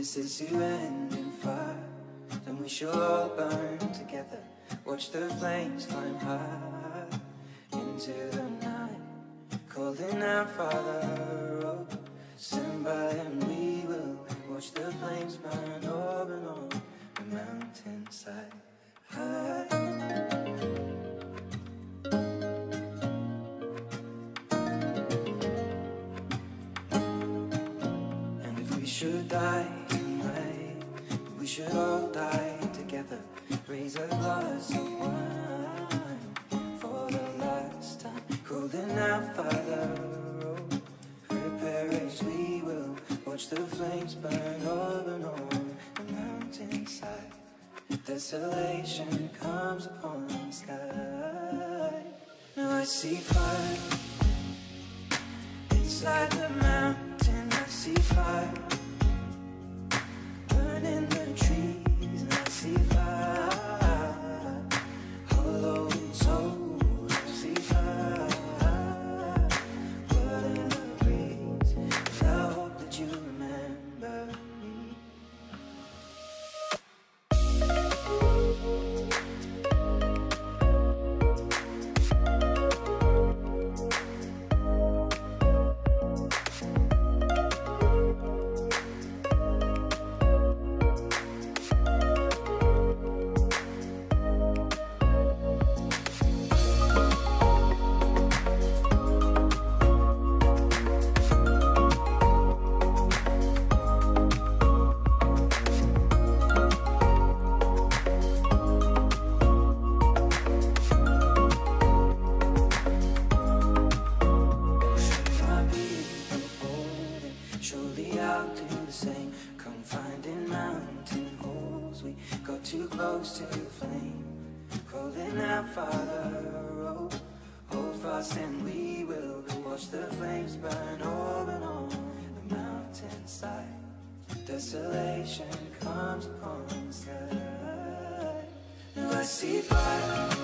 this is to end in fire, then we shall all burn together. Watch the flames climb high into the night, calling out, Father, oh, stand by and should die tonight, we should all die together. Raise a glass of wine for the last time. Calling out, Father, oh, prepare as we will. Watch the flames burn over and on the mountainside. Desolation comes upon the sky. Now I see fire. Inside the Surely I'll do the same. Confined in mountain holes, we got too close to the flame. Calling out, Father, oh, hold fast and we will watch the flames burn over and on the mountainside. Desolation comes upon the sky. Now I see fire